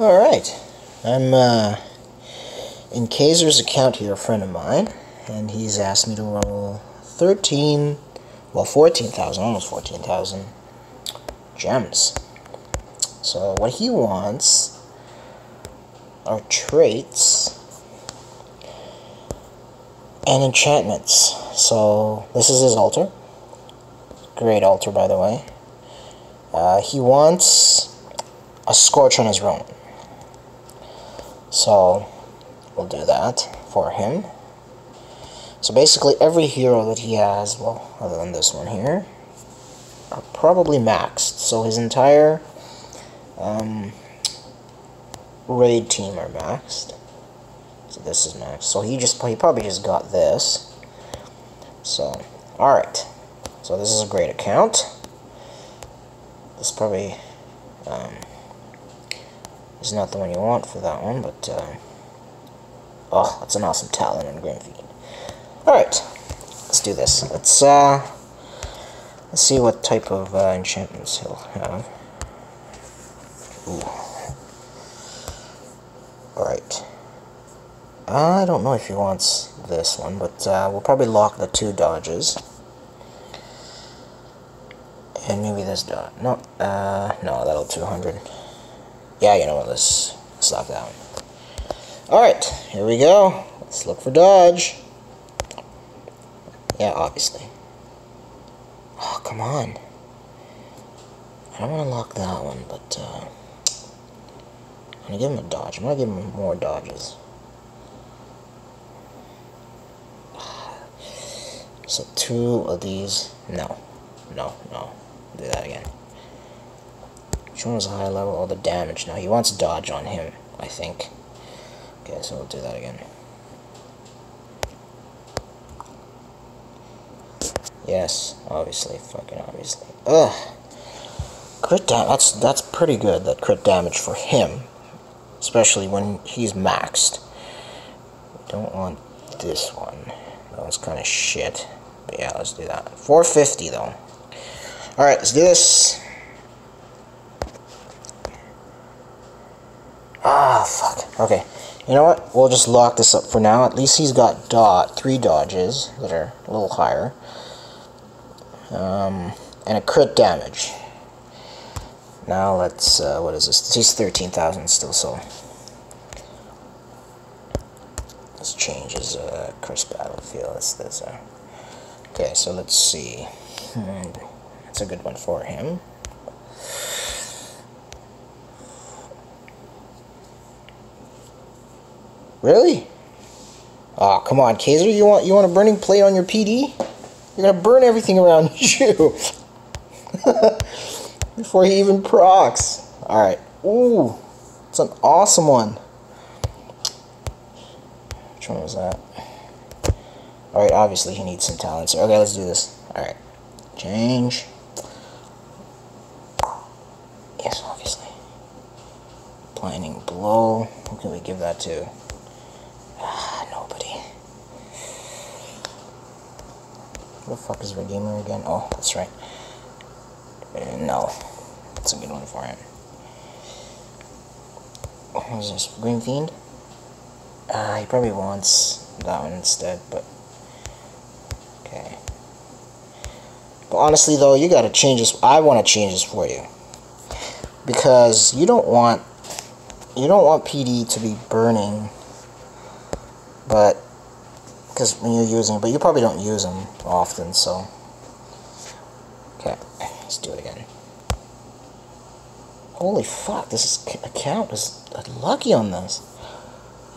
Alright, I'm uh, in Kaiser's account here, a friend of mine, and he's asked me to roll 13, well 14,000, almost 14,000 gems. So what he wants are traits and enchantments. So this is his altar. Great altar, by the way. Uh, he wants a scorch on his rune. So, we'll do that for him. So basically every hero that he has, well, other than this one here, are probably maxed. So his entire um, raid team are maxed. So this is maxed. So he just he probably just got this. So, alright. So this is a great account. This probably um, is not the one you want for that one, but uh, oh, that's an awesome talent on Grim Fiend. All right, let's do this. Let's uh, let's see what type of uh, enchantments he'll have. Ooh. All right. I don't know if he wants this one, but uh, we'll probably lock the two dodges. And maybe this dot. No, uh, no, that'll 200. Yeah, you know what, let's, lock that one. Alright, here we go. Let's look for dodge. Yeah, obviously. Oh, come on. I don't want to lock that one, but, uh... I'm gonna give him a dodge. I'm gonna give him more dodges. So two of these. No. No, no. Do that again. One was a high level? Oh, the damage. Now he wants dodge on him, I think. Okay, so we'll do that again. Yes, obviously, fucking obviously. Ugh. Crit damage, that's, that's pretty good, that crit damage for him. Especially when he's maxed. We don't want this one. That one's kind of shit. But yeah, let's do that. 450 though. Alright, let's do this. Ah, fuck. Okay. You know what? We'll just lock this up for now. At least he's got dot three dodges that are a little higher. Um, and a crit damage. Now let's, uh, what is this? He's 13,000 still, so. Let's change his uh, curse battlefield. Let's, this, uh, okay, so let's see. Hmm. That's a good one for him. Really? Oh, come on, Kaiser, you want you want a burning plate on your PD? You're gonna burn everything around you. Before he even procs. Alright. Ooh. It's an awesome one. Which one was that? Alright, obviously he needs some talents. Okay, let's do this. Alright. Change. Yes, obviously. Planning blow. Who can we give that to? Ah, nobody. Who the fuck is Redeemer again? Oh, that's right. Uh, no. That's a good one for him. What was this? Grim Fiend? Uh, he probably wants that one instead, but... Okay. But honestly, though, you gotta change this. I want to change this for you because you don't want you don't want PD to be burning but because when you're using but you probably don't use them often so. Okay let's do it again. Holy fuck this is, account is lucky on this.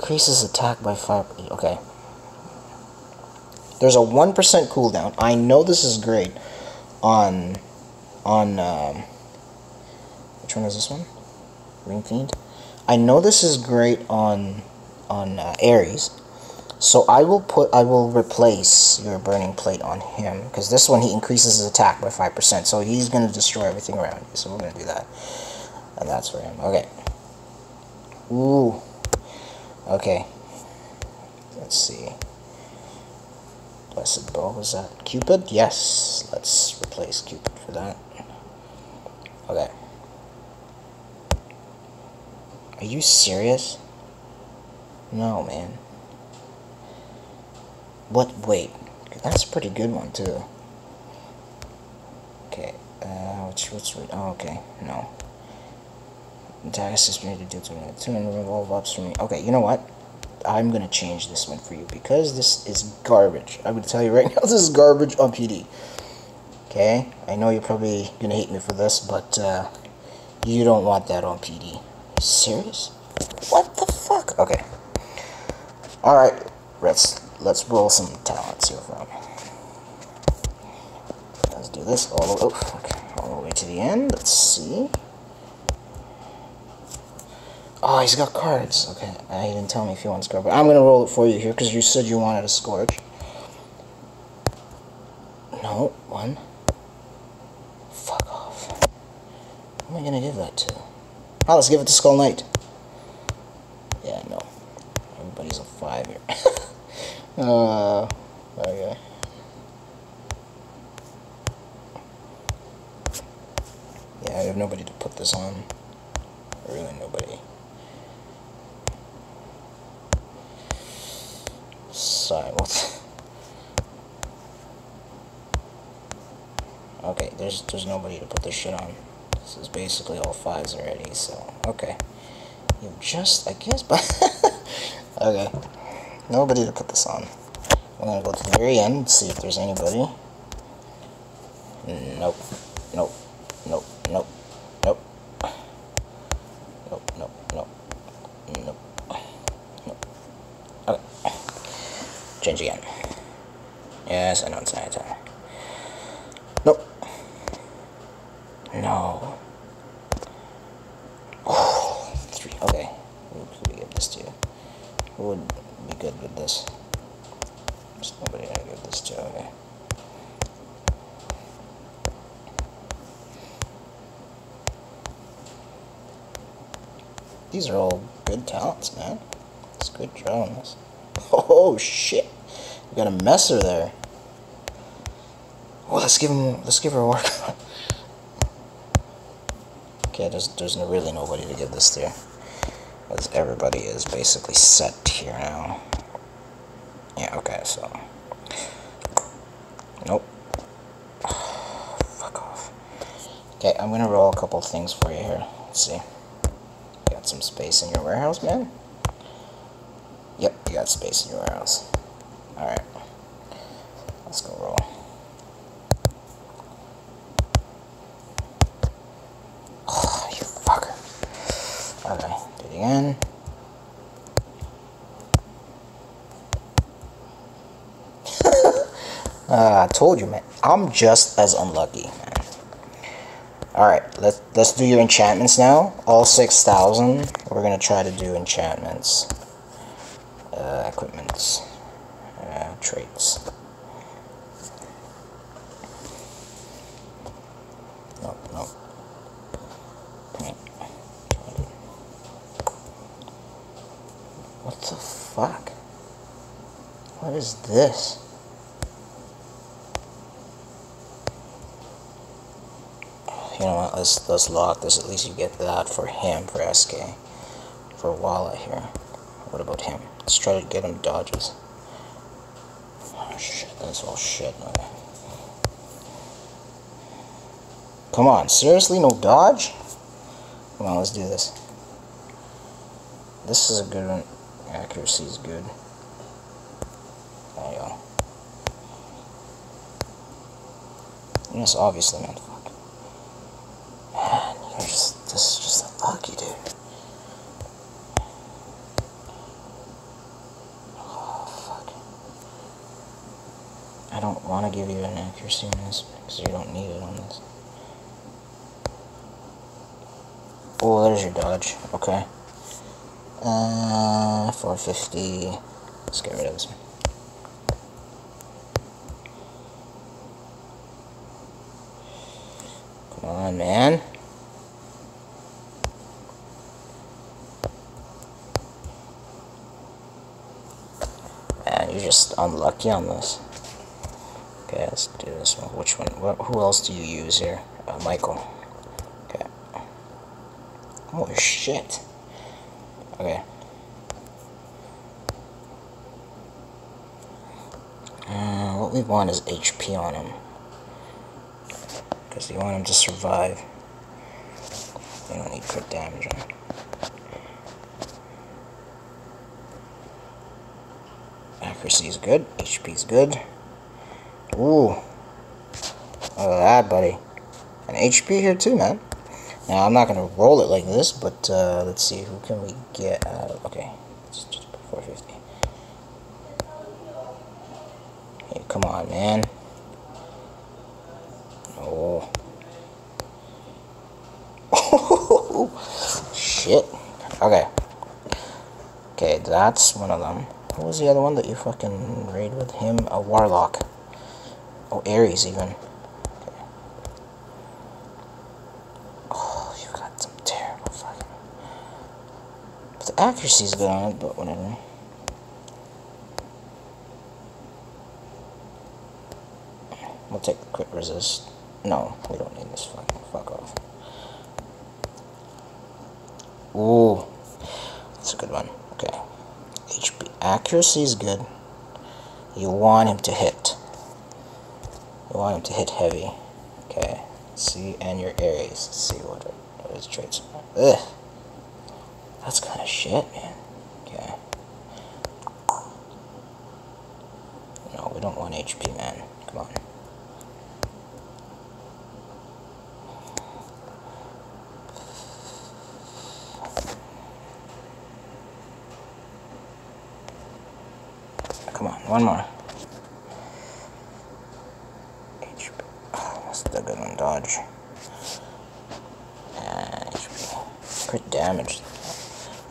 Increases attack by 5 okay. There's a 1% cooldown. I know this is great on on um, which one is this one? Grim Fiend. I know this is great on on uh, Ares, so I will put I will replace your Burning Plate on him because this one he increases his attack by five percent, so he's going to destroy everything around you. So we're going to do that, and that's for him. Okay. Ooh. Okay. Let's see. Blessed bow was that Cupid? Yes. Let's replace Cupid for that. Okay. Are you serious? No, man. What? Wait. That's a pretty good one, too. Okay. Uh, which, which, oh, okay. No. Attack assist me to do two and revolve ups for me. Okay, you know what? I'm gonna change this one for you because this is garbage. I'm gonna tell you right now, this is garbage on PD. Okay, I know you're probably gonna hate me for this, but uh, you don't want that on PD. serious? What the fuck? Okay. All right, let's let's roll some talents here from. Let's do this all the, oh, okay, all the way to the end. Let's see. Oh, he's got cards. Okay, uh, he didn't tell me if he wants card, but I'm gonna roll it for you here because you said you wanted a scourge. No, one. Fuck off. Who am I gonna give that to? Oh, let's give it to Skull Knight. Yeah, no. Everybody's a five here. uh, okay. Yeah, I have nobody to put this on. Really nobody. Okay, there's there's nobody to put this shit on. This is basically all fives already, so okay. You just I guess but Okay. Nobody to put this on. I'm gonna go to the very end, see if there's anybody. Nope. Nope. Nope. Nope. Nope. Nope. Nope. Nope. Nope. Okay. Change again. Yes, I know it's time. Nope. No. Oh, three. Okay. Who could we give this to? Who would be good with this? There's nobody I give this to. Okay. These are all good talents, man. It's good this. Oh shit! We got a messer there. Well, let's give him. Let's give her a workout. okay, there's there's no, really nobody to give this to, because everybody is basically set here now. Yeah. Okay. So. Nope. Fuck off. Okay, I'm gonna roll a couple things for you here. Let's see. Got some space in your warehouse, man? Yep, you got space your warehouse. Alright. Let's go roll. Oh, you fucker. Okay, do it again. uh, I told you, man. I'm just as unlucky, man. Alright, let's, let's do your enchantments now. All 6,000. We're going to try to do enchantments. Uh, equipments. Uh, traits. Nope. Nope. What the fuck? What is this? You know what, let's, let's lock this. At least you get that for him, for SK. For Walla here. What about him? Let's try to get him dodges. Oh shit, that's all shit. Come on, seriously? No dodge? Come on, let's do this. This is a good one. Accuracy is good. There you go. Yes, obviously, man. Fuck. Man, you're just, this is just lucky, dude. Oh, fuck. I don't want to give you an accuracy on this because you don't need it on this. Oh, there's your dodge. Okay. Uh, 450. Let's get rid of this one. Come on, man. Man, you're just unlucky on this. Let's do this one. Which one? What, who else do you use here? Uh, Michael. Okay. Oh, shit. Okay. Uh, what we want is HP on him. Because we want him to survive. We don't need crit damage on him. Accuracy is good. HP is good. Ooh. Look at that, buddy. An HP here too, man. Now, I'm not going to roll it like this, but uh, let's see. Who can we get out of... Okay. It's just 450. Hey, come on, man. Oh. Shit. Okay. Okay, that's one of them. What was the other one that you fucking raid with him? A Warlock. Oh, Ares even. Oh, you got some terrible fucking... But the accuracy's good on it, but whatever. We'll take the quick resist. No, we don't need this fucking fuck off. Ooh. That's a good one. Okay. HP accuracy is good. You want him to hit. Want him to hit heavy. Okay. see, and your Ares. Let's see what, what his traits are. Ugh. That's kind of shit, man. Okay. No, we don't want HP, man. Come on. Come on, one more. HP. Oh, that's the good one, dodge. And HP. Crit damage.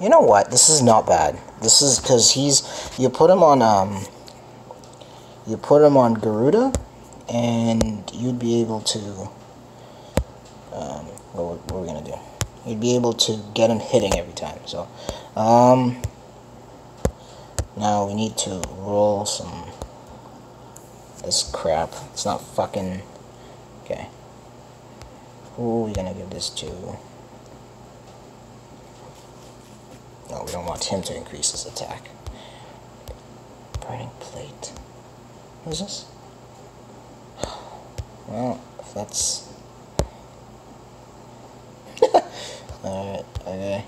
You know what? This is not bad. This is because he's. You put him on. um. You put him on Garuda, and you'd be able to. Um, what, what are we gonna do? You'd be able to get him hitting every time. So, um. Now we need to roll some this crap. It's not fucking okay. Who are we gonna give this to? No, we don't want him to increase his attack. Burning plate. What is this? Well, if that's Alright, okay.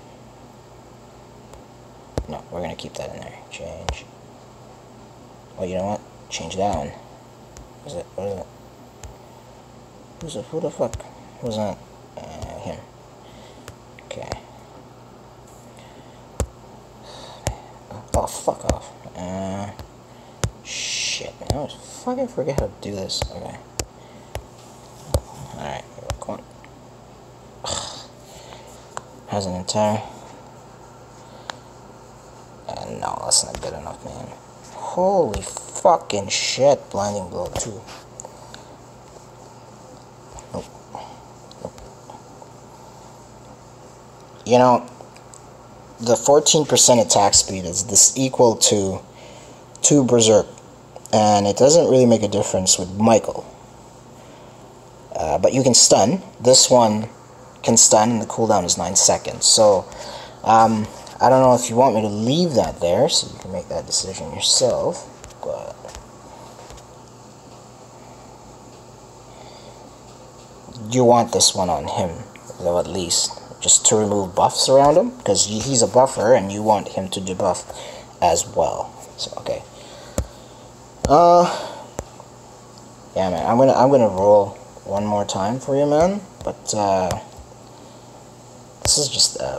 No, we're gonna keep that in there. Change. Oh, you know what? Change that one. What is it? What is it? Who's it? Who the fuck was that? Uh, him. Okay. Oh, fuck off. Uh, shit, man. I always fucking forget how to do this. Okay. Alright, on. Has an entire... Uh, no, that's not good enough, man. Holy fucking shit, blinding blow too. Nope. Nope. You know, the 14% attack speed is this equal to 2 Berserk. And it doesn't really make a difference with Michael. Uh, but you can stun. This one can stun and the cooldown is 9 seconds. So, um, I don't know if you want me to leave that there, so you can make that decision yourself, but... You want this one on him, though, at least. Just to remove buffs around him, because he's a buffer, and you want him to debuff as well. So, okay. Uh... Yeah, man, I'm gonna, I'm gonna roll one more time for you, man, but, uh... This is just, uh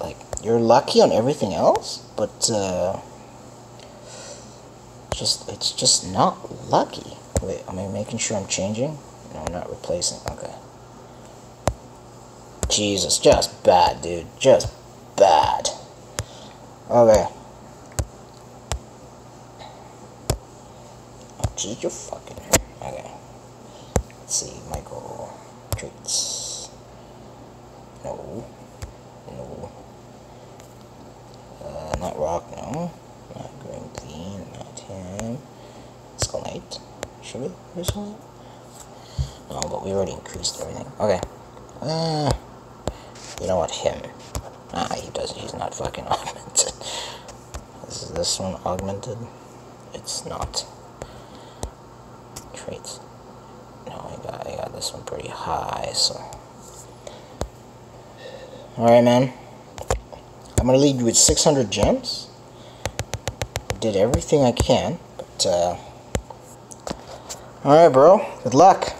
like you're lucky on everything else, but uh, just it's just not lucky. Wait, am I making sure I'm changing? No, I'm not replacing. Okay. Jesus, just bad, dude. Just bad. Okay. Geez, you're fucking. Okay. Let's see, Michael. Traits. No. No. Uh, not rock, no. Not green clean, not him. Skull Knight. Should we this one? No, but we already increased everything. Okay. Uh, you know what, him. Ah, he doesn't, He's not fucking augmented. Is this one augmented? It's not. Traits. No, I got, I got this one pretty high, so. Alright, man. I'm gonna lead you with 600 gems. Did everything I can, but, uh. Alright, bro. Good luck.